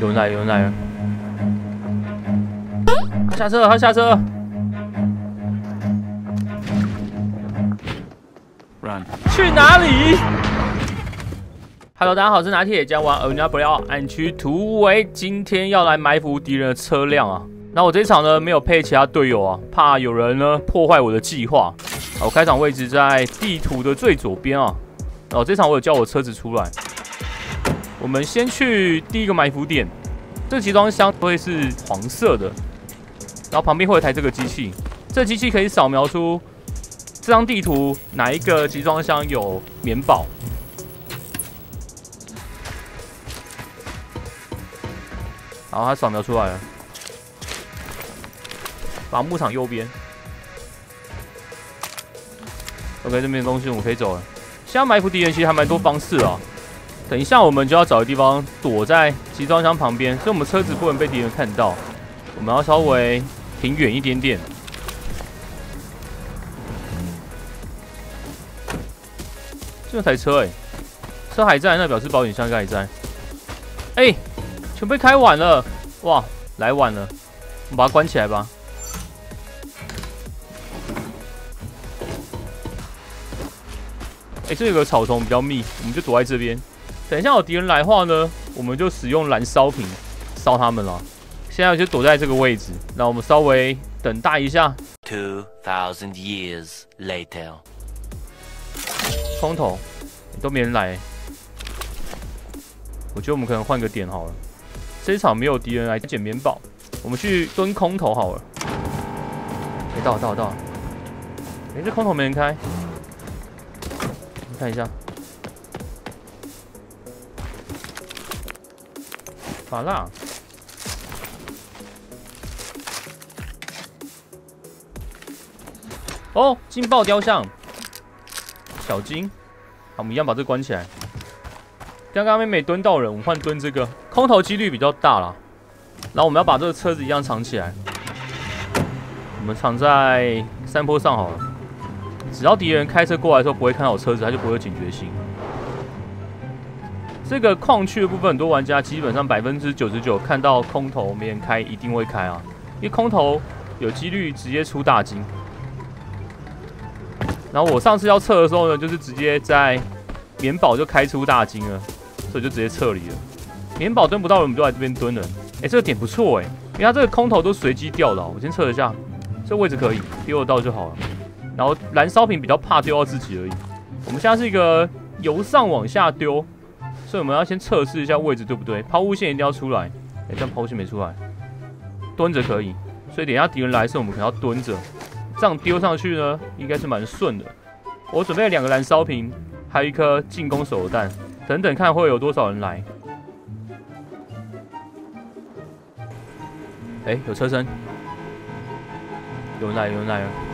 有人来，有人来了。他下车了，他下车了。Run. 去哪里？Hello，大家好，我是拿铁将玩 a n a b r e 暗区突围，今天要来埋伏敌人的车辆啊。那我这一场呢没有配其他队友啊，怕有人呢破坏我的计划。好我开场位置在地图的最左边啊。哦，这场我有叫我车子出来。我们先去第一个埋伏点，这集装箱会是黄色的，然后旁边会有台这个机器，这机器可以扫描出这张地图哪一个集装箱有棉宝。好，它扫描出来了，把牧场右边。OK，这边的东西我们可以走了。现在埋伏敌人其实还蛮多方式啊。等一下我们就要找个地方躲在集装箱旁边，所以我们车子不能被敌人看到。我们要稍微停远一点点。这台车哎、车还在，那表示保险箱应该还在。哎、全被开晚了，哇，来晚了，我们把它关起来吧。哎、这有个草丛比较密，我们就躲在这边。等一下有敌人来的话呢，我们就使用燃烧瓶烧他们了。现在就躲在这个位置，那我们稍微等待一下，Two thousand years later. 空投都没人来欸，我觉得我们可能换个点好了。这一场没有敌人来捡棉宝，我们去蹲空投好了。哎、到了到了到了，哎、这空投没人开，看一下。法拉，哦，金爆雕像。小金，好，我们一样把这关起来。刚刚妹妹蹲到人，我们换蹲这个，空投几率比较大啦。然后我们要把这个车子一样藏起来，我们藏在山坡上好了。只要敌人开车过来的时候不会看到我车子，他就不会有警觉性。这个矿区的部分，很多玩家基本上百分之九十九看到空投没人开，一定会开啊，因为空投有几率直接出大金。然后我上次要撤的时候呢，就是直接在棉宝就开出大金了，所以就直接撤离了。棉宝蹲不到，我们就来这边蹲了。哎，这个点不错哎，因为它这个空投都随机掉的、我先测一下，这位置可以丢得到就好了。然后燃烧瓶比较怕丢到自己而已。我们现在是一个由上往下丢，所以我们要先测试一下位置对不对。抛物线一定要出来，哎，这样抛物线没出来，蹲着可以。所以等下敌人来的时候，我们可能要蹲着。这样丢上去呢，应该是蛮顺的。我准备了两个燃烧瓶，还有一颗进攻手榴弹，等等看会有多少人来。哎、有车身，有人来，有人来了。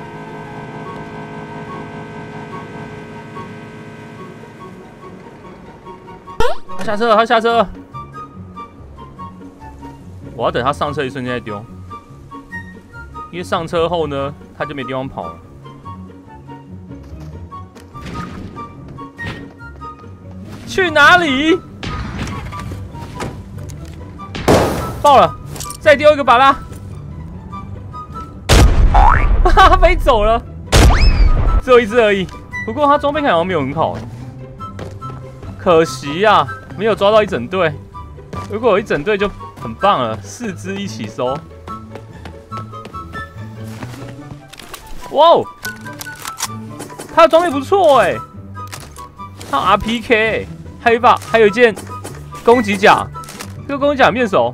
下车了，他下车了。我要等他上车一瞬间再丢。因为上车后呢，他就没地方跑了。去哪里？爆了！再丢一个巴拉，哈哈，飞走了，只有一只而已。不过他装备好像没有很好，可惜呀、没有抓到一整队。如果有一整队就很棒了，四只一起收。哇哦，他的装备不错哎，他 RPK，还有一把，还有一件攻击甲，这个攻击甲面熟，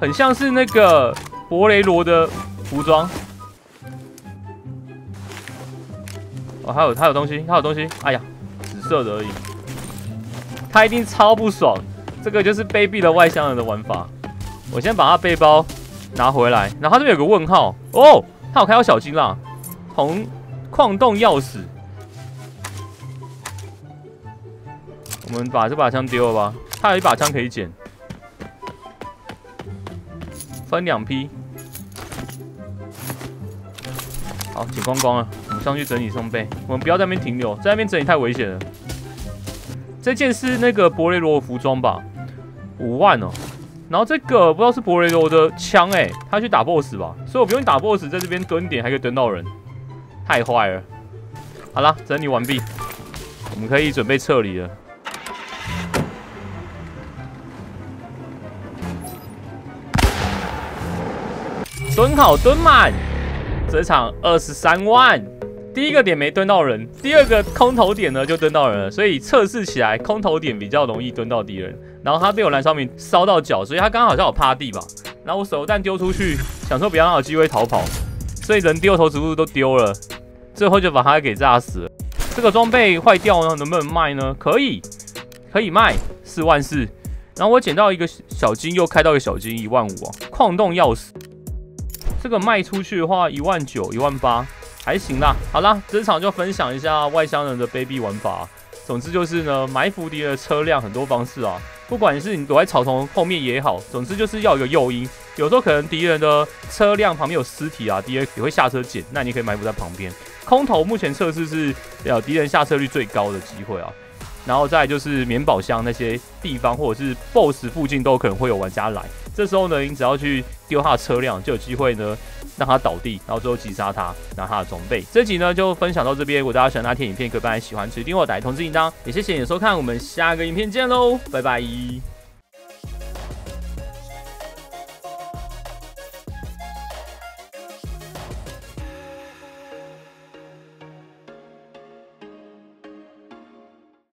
很像是那个博雷罗的服装。哦，还有还有东西，还有东西，哎呀，紫色的而已。他一定超不爽，这个就是卑鄙的外乡人的玩法。我先把他背包拿回来，然后他这边有个问号哦，他有开到小金啦。铜矿洞钥匙，我们把这把枪丢了吧。他有一把枪可以捡，分两批。好，捡光光了，我们上去整理装备。我们不要在那边停留，在那边整理太危险了。这件是那个博雷罗的服装吧？五万哦，然后这个不知道是博雷罗的枪哎，他去打 BOSS 吧，所以我不用打 BOSS，在这边蹲点还可以蹲到人，太坏了。好了，整理完毕，我们可以准备撤离了。蹲好，蹲满，这场二十三万。第一个点没蹲到人，第二个空投点呢就蹲到人了，所以测试起来空投点比较容易蹲到敌人。然后他被我燃烧瓶烧到脚，所以他刚好像有趴地吧。然后我手榴弹丢出去，想说不要让有机会逃跑，所以人丢头植物都丢了，最后就把他给炸死了。这个装备坏掉呢，能不能卖呢？可以，可以卖四万四。然后我捡到一个小金，又开到一个小金一万五啊，矿洞钥匙。这个卖出去的话一万九一万八。还行啦，好啦，这场就分享一下外乡人的卑鄙玩法。总之就是呢，埋伏敌人的车辆很多方式啊，不管是你躲在草丛后面也好，总之就是要有个诱因。有时候可能敌人的车辆旁边有尸体啊，敌人也会下车捡，那你可以埋伏在旁边。空投目前测试是要敌人下车率最高的机会啊。然后再就是棉宝箱那些地方，或者是 BOSS 附近都可能会有玩家来。这时候呢，你只要去丢他的车辆，就有机会呢让他倒地，然后最后击杀他，拿他的装备。这集呢就分享到这边。如果大家喜欢那天影片，可以帮喜欢，持订阅我，打通知铃铛。也谢谢你的收看，我们下个影片见喽，拜拜。